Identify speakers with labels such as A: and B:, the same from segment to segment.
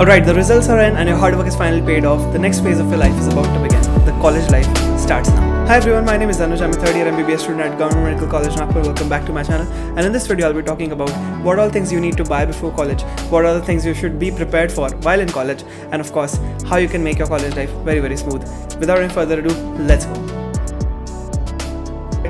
A: Alright, the results are in and your hard work is finally paid off. The next phase of your life is about to begin. The college life starts now. Hi everyone, my name is Anuj. I'm a third year MBBS student at Government Medical College Nagpur. Welcome back to my channel. And in this video, I'll be talking about what all things you need to buy before college, what are the things you should be prepared for while in college, and of course, how you can make your college life very, very smooth. Without any further ado, let's go.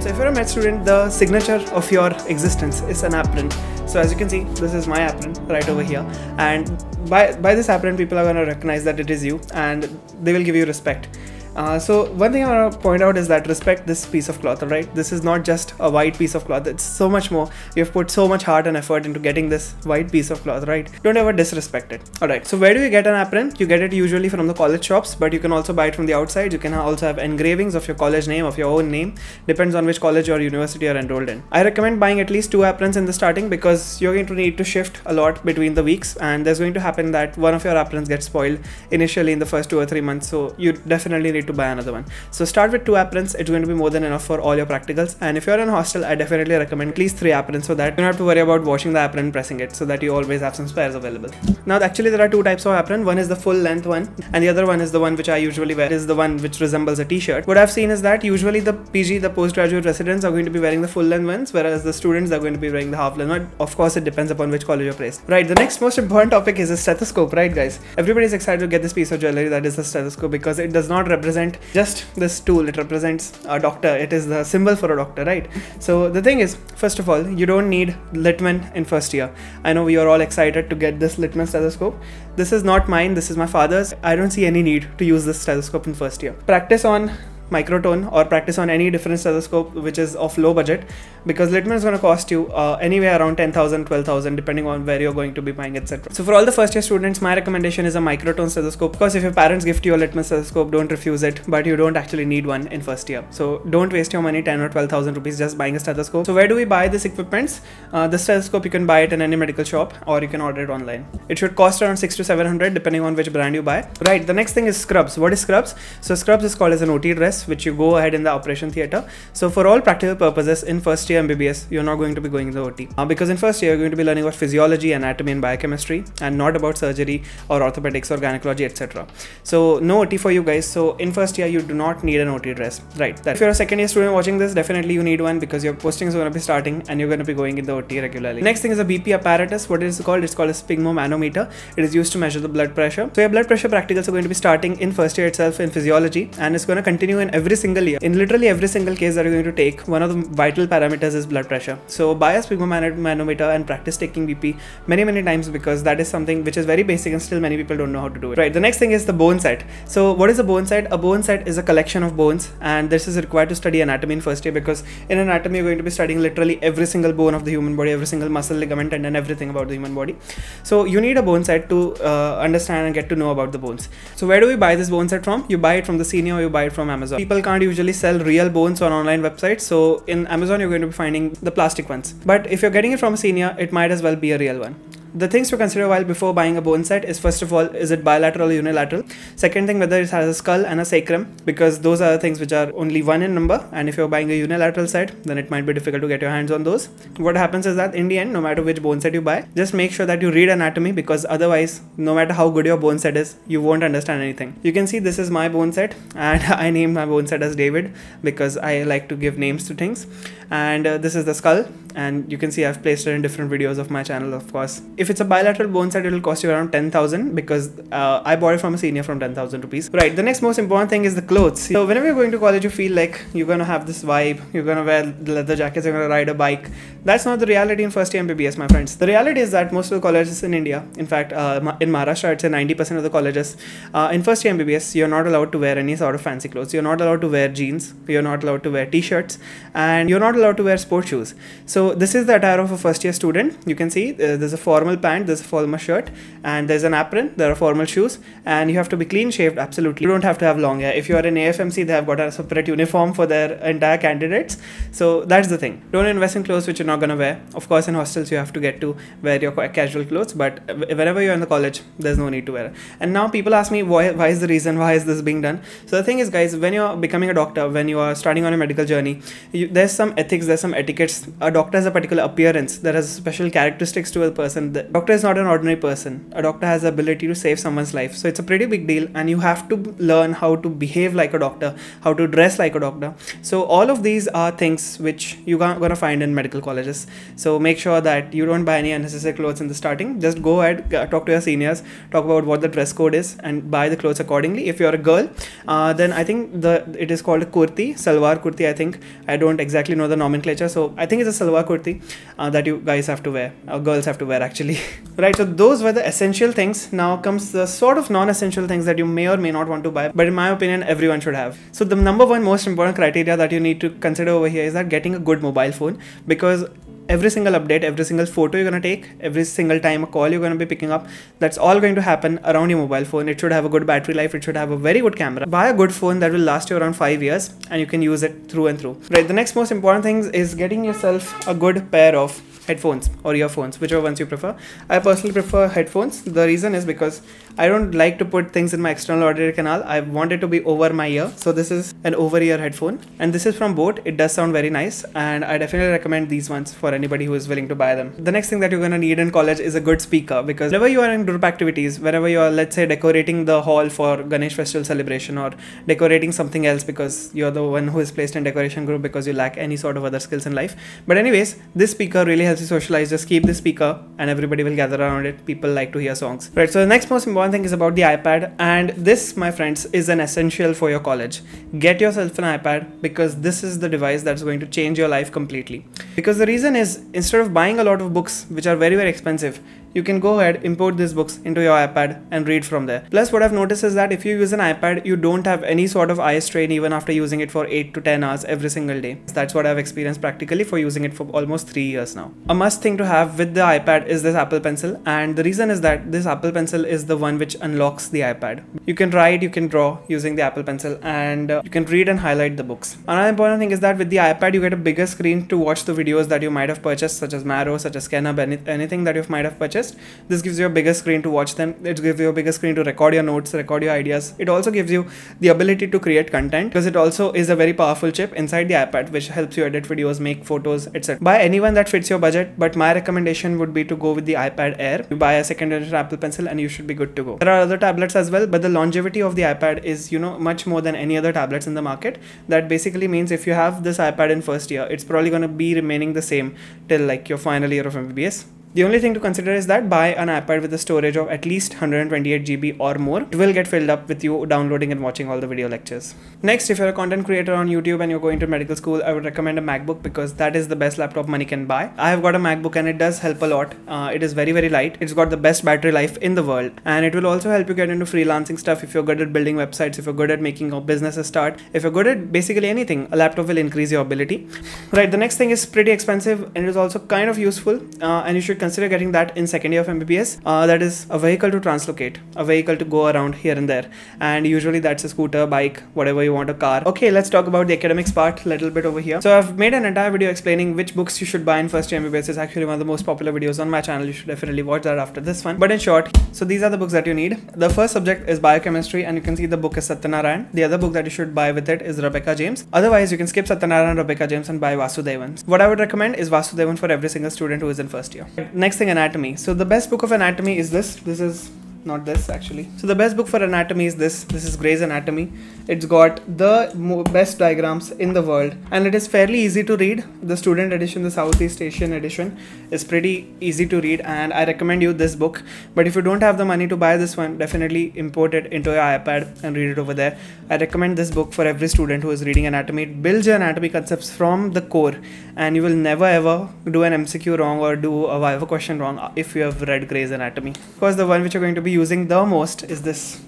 A: So if you're a med student, the signature of your existence is an apron. So as you can see, this is my apron right over here. And by, by this apron, people are going to recognize that it is you and they will give you respect. Uh, so one thing I want to point out is that respect this piece of cloth, alright? This is not just a white piece of cloth, it's so much more. You have put so much heart and effort into getting this white piece of cloth, right? Don't ever disrespect it. Alright, so where do you get an apron? You get it usually from the college shops, but you can also buy it from the outside. You can also have engravings of your college name, of your own name, depends on which college or university you're enrolled in. I recommend buying at least two aprons in the starting because you're going to need to shift a lot between the weeks and there's going to happen that one of your aprons gets spoiled initially in the first two or three months. So you definitely need to buy another one. So start with two aprons. It's going to be more than enough for all your practicals. And if you're in a hostel, I definitely recommend at least three aprons so that you don't have to worry about washing the apron and pressing it so that you always have some spares available. Now, actually, there are two types of apron. One is the full length one and the other one is the one which I usually wear is the one which resembles a t-shirt. What I've seen is that usually the PG, the postgraduate residents are going to be wearing the full length ones, whereas the students are going to be wearing the half length one. Of course, it depends upon which college you're placed. Right, the next most important topic is a stethoscope, right guys? Everybody's excited to get this piece of jewelry that is the stethoscope because it does not represent just this tool it represents a doctor it is the symbol for a doctor right? So the thing is first of all you don't need Littmann in first year. I know we are all excited to get this Littmann stethoscope. This is not mine this is my father's. I don't see any need to use this stethoscope in first year. Practice on microtone or practice on any different stethoscope which is of low budget because Littmann is going to cost you uh, anywhere around 10,000 12,000 depending on where you're going to be buying etc so for all the first year students my recommendation is a microtone stethoscope because if your parents gift you a Littmann stethoscope don't refuse it but you don't actually need one in first year. So don't waste your money 10 or 12,000 rupees just buying a stethoscope. So where do we buy this equipment uh, the stethoscope you can buy it in any medical shop or you can order it online. It should cost around 6 to 700 depending on which brand you buy. Right the next thing is scrubs. What is scrubs? So scrubs is called as an OT dress which you go ahead in the operation theater. So for all practical purposes in first year MBBS you're not going to be going in the OT uh, because in first year you're going to be learning about physiology anatomy and biochemistry and not about surgery or orthopedics or gynecology etc so no OT for you guys. So in first year you do not need an OT dress. Right. That if you're a second year student watching this definitely you need one because your posting is going to be starting and you're going to be going in the OT regularly. Next thing is a BP apparatus. What is it called? It's called a sphygmomanometer it is used to measure the blood pressure. So your blood pressure practicals are going to be starting in first year itself in physiology and it's going to continue in every single year in literally every single case that you're going to take one of the vital parameters is blood pressure. So buy a sphygmomanometer and practice taking bp many many times because that is something which is very basic and still many people don't know how to do it. Right the next thing is the bone set. So what is a bone set? A bone set is a collection of bones and this is required to study anatomy in first year because in anatomy you're going to be studying literally every single bone of the human body every single muscle ligament and then everything about the human body. So you need a bone set to uh, understand and get to know about the bones. So where do we buy this bone set from? You buy it from the senior or you buy it from amazon people can't usually sell real bones on online websites so in amazon you're going to be finding the plastic ones. But if you're getting it from a senior it might as well be a real one the things to consider while before buying a bone set is first of all is it bilateral or unilateral? Second thing whether it has a skull and a sacrum because those are the things which are only one in number and if you're buying a unilateral set then it might be difficult to get your hands on those. What happens is that in the end no matter which bone set you buy just make sure that you read anatomy because otherwise no matter how good your bone set is you won't understand anything. You can see this is my bone set and i named my bone set as david because i like to give names to things. And uh, this is the skull and you can see I've placed it in different videos of my channel of course. If it's a bilateral bone set it will cost you around 10,000 because uh, I bought it from a senior from 10,000 rupees. Right the next most important thing is the clothes. So whenever you're going to college you feel like you're gonna have this vibe. You're gonna wear leather jackets you're gonna ride a bike. That's not the reality in first year MBBS my friends. The reality is that most of the colleges in India in fact uh, in Maharashtra say 90% of the colleges uh, in first year MBBS you're not allowed to wear any sort of fancy clothes. You're not allowed to wear jeans. You're not allowed to wear t-shirts. And you're not allowed to wear sports shoes. So this is the attire of a first year student. You can see uh, there's a formal pant there's a formal shirt and there's an apron there are formal shoes and you have to be clean shaved absolutely. You don't have to have long hair. If you are in AFMC they have got a separate uniform for their entire candidates. So that's the thing. Don't invest in clothes which you're not gonna wear. Of course in hostels you have to get to wear your casual clothes but whenever you're in the college there's no need to wear. And now people ask me why, why is the reason why is this being done? So the thing is guys when you're becoming a doctor when you are starting on a medical journey you, there's some ethics there's some etiquettes a doctor doctor has a particular appearance, there has special characteristics to a person. The doctor is not an ordinary person. A doctor has the ability to save someone's life. So it's a pretty big deal, and you have to learn how to behave like a doctor, how to dress like a doctor. So all of these are things which you're gonna find in medical colleges. So make sure that you don't buy any unnecessary clothes in the starting. Just go ahead, talk to your seniors, talk about what the dress code is, and buy the clothes accordingly. If you're a girl, uh, then I think the it is called a kurti, salwar kurti. I think I don't exactly know the nomenclature, so I think it's a salwar kurti uh, that you guys have to wear, girls have to wear actually. right. So those were the essential things. Now comes the sort of non-essential things that you may or may not want to buy, but in my opinion, everyone should have. So the number one most important criteria that you need to consider over here is that getting a good mobile phone because every single update, every single photo you're to take, every single time a call you're to be picking up, that's all going to happen around your mobile phone. It should have a good battery life, it should have a very good camera. Buy a good phone that will last you around 5 years and you can use it through and through. Right, the next most important thing is getting yourself a good pair of headphones or earphones, whichever ones you prefer. I personally prefer headphones. The reason is because I don't like to put things in my external auditory canal. I want it to be over my ear. So this is an over ear headphone and this is from Boat. It does sound very nice and I definitely recommend these ones for anybody who is willing to buy them. The next thing that you're going to need in college is a good speaker because whenever you are in group activities, whenever you are let's say decorating the hall for Ganesh festival celebration or decorating something else because you're the one who is placed in decoration group because you lack any sort of other skills in life. But anyways, this speaker really helps you socialize. Just keep the speaker and everybody will gather around it. People like to hear songs. Right. So the next most important thing is about the iPad and this my friends is an essential for your college. Get yourself an iPad because this is the device that's going to change your life completely. Because the reason is instead of buying a lot of books which are very very expensive, you can go ahead import these books into your ipad and read from there. Plus what i've noticed is that if you use an ipad you don't have any sort of eye strain even after using it for 8 to 10 hours every single day. That's what i've experienced practically for using it for almost 3 years now. A must thing to have with the ipad is this apple pencil and the reason is that this apple pencil is the one which unlocks the ipad. You can write you can draw using the apple pencil and uh, you can read and highlight the books. Another important thing is that with the ipad you get a bigger screen to watch the videos that you might have purchased such as marrow such as Kenhub any, anything that you might have purchased this gives you a bigger screen to watch them. It gives you a bigger screen to record your notes record your ideas. It also gives you the ability to create content because it also is a very powerful chip inside the ipad which helps you edit videos make photos etc buy anyone that fits your budget but my recommendation would be to go with the ipad air. You buy a second generation apple pencil and you should be good to go. There are other tablets as well but the longevity of the ipad is you know much more than any other tablets in the market. That basically means if you have this ipad in first year it's probably going to be remaining the same till like your final year of mbbs the only thing to consider is that buy an iPad with a storage of at least 128 GB or more. It will get filled up with you downloading and watching all the video lectures. Next, if you're a content creator on YouTube and you're going to medical school, I would recommend a MacBook because that is the best laptop money can buy. I have got a MacBook and it does help a lot. Uh, it is very, very light. It's got the best battery life in the world and it will also help you get into freelancing stuff if you're good at building websites, if you're good at making a business a start, if you're good at basically anything, a laptop will increase your ability. Right, the next thing is pretty expensive and it is also kind of useful uh, and you should consider getting that in second year of MBBS. Uh, that is a vehicle to translocate, a vehicle to go around here and there. And usually that's a scooter, bike, whatever you want, a car. Okay, let's talk about the academics part a little bit over here. So I've made an entire video explaining which books you should buy in first year MBBS. It's actually one of the most popular videos on my channel. You should definitely watch that after this one. But in short, so these are the books that you need. The first subject is biochemistry and you can see the book is Satyanarayan. The other book that you should buy with it is Rebecca James. Otherwise, you can skip Satyanarayan, Rebecca James and buy Vasudevan. What I would recommend is Vasudevan for every single student who is in first year. Next thing anatomy. So the best book of anatomy is this. This is not this actually. So the best book for anatomy is this. This is Gray's Anatomy. It's got the best diagrams in the world and it is fairly easy to read. The student edition, the Southeast Asian edition is pretty easy to read and I recommend you this book. But if you don't have the money to buy this one, definitely import it into your iPad and read it over there. I recommend this book for every student who is reading anatomy. It builds your anatomy concepts from the core and you will never ever do an MCQ wrong or do a Viva question wrong if you have read Gray's Anatomy. Of course, the one which you're going to be using the most is this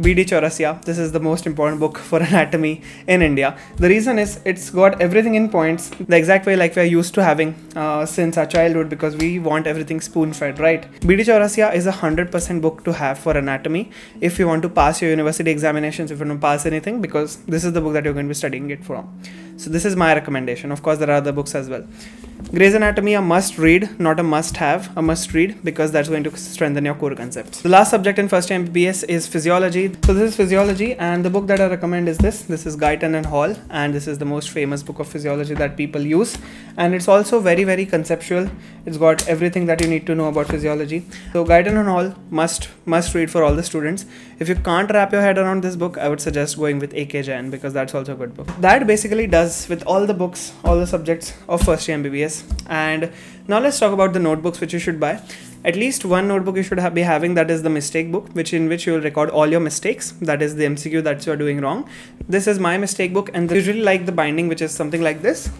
A: BD Chaurasia. This is the most important book for anatomy in India. The reason is it's got everything in points, the exact way like we're used to having uh, since our childhood because we want everything spoon fed, right? BD Chaurasia is a 100% book to have for anatomy if you want to pass your university examinations, if you want to pass anything, because this is the book that you're going to be studying it from. So this is my recommendation. Of course, there are other books as well. Gray's Anatomy, a must read, not a must have, a must read because that's going to strengthen your core concepts. The last subject in first year MBBS is physiology. physiology. So this is physiology and the book that I recommend is this. This is Guyton and Hall and this is the most famous book of physiology that people use and it's also very very conceptual. It's got everything that you need to know about physiology. So Guyton and Hall must must read for all the students. If you can't wrap your head around this book, I would suggest going with AK Jain because that's also a good book. That basically does with all the books, all the subjects of first year MBBS. And now let's talk about the notebooks which you should buy. At least one notebook you should have, be having that is the mistake book which in which you will record all your mistakes. That is the mcq that you are doing wrong. This is my mistake book and usually like the binding which is something like this.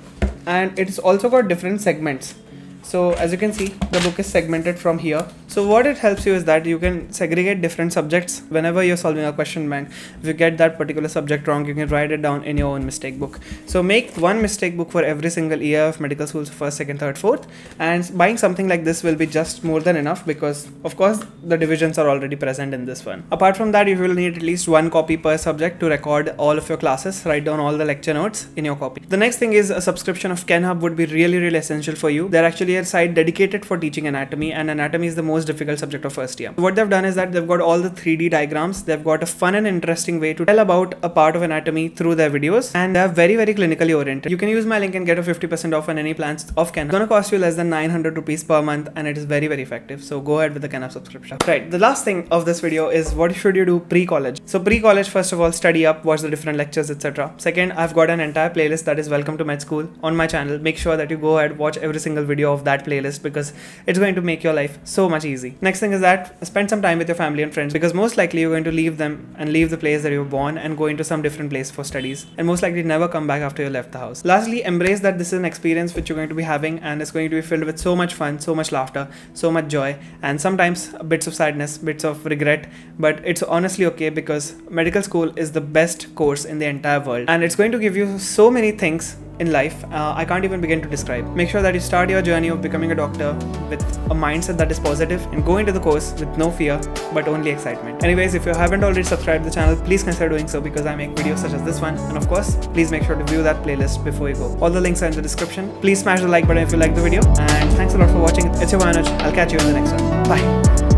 A: And it's also got different segments so as you can see the book is segmented from here. So what it helps you is that you can segregate different subjects whenever you're solving a question bank. If you get that particular subject wrong you can write it down in your own mistake book. So make one mistake book for every single year of medical schools first second third fourth. And buying something like this will be just more than enough because of course the divisions are already present in this one. Apart from that you will need at least one copy per subject to record all of your classes. Write down all the lecture notes in your copy. The next thing is a subscription of kenhub would be really really essential for you. They're actually a site dedicated for teaching anatomy and anatomy is the most difficult subject of first year. What they've done is that they've got all the 3D diagrams, they've got a fun and interesting way to tell about a part of anatomy through their videos and they're very very clinically oriented. You can use my link and get a 50% off on any plans of Ken. It's gonna cost you less than 900 rupees per month and it is very very effective. So go ahead with the Kenhub subscription. Right, the last thing of this video is what should you do pre-college. So pre-college first of all study up, watch the different lectures etc. Second, I've got an entire playlist that is Welcome to Med School on my channel. Make sure that you go ahead watch every single video of that playlist because it's going to make your life so much easy. Next thing is that spend some time with your family and friends because most likely you're going to leave them and leave the place that you were born and go into some different place for studies and most likely never come back after you left the house. Lastly, embrace that this is an experience which you're going to be having and it's going to be filled with so much fun, so much laughter, so much joy and sometimes bits of sadness, bits of regret, but it's honestly okay because medical school is the best course in the entire world and it's going to give you so many things in life uh, I can't even begin to describe. Make sure that you start your journey of becoming a doctor with a mindset that is positive and go into the course with no fear but only excitement. Anyways, if you haven't already subscribed to the channel, please consider doing so because I make videos such as this one and of course, please make sure to view that playlist before you go. All the links are in the description. Please smash the like button if you like the video and thanks a lot for watching. It's your Anuj. I'll catch you in the next one. Bye.